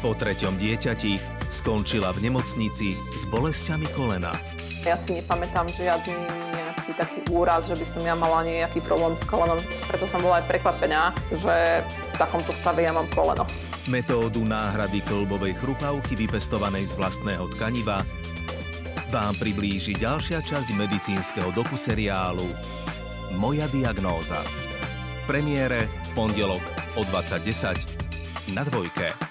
Po treťom dieťati skončila v nemocnici s bolestiami kolena. Ja si nepamätám žiadny nejaký taký úraz, že by som ja mala nejaký problém s kolenom. Preto som bola aj prekvapená, že v takomto stave ja mám koleno. Metódu náhrady klbovej chrupavky vypestovanej z vlastného tkaniva vám priblíži ďalšia časť medicínskeho dokuseriálu Moja diagnóza. Premiére v pondelok o 20.10 na dvojke.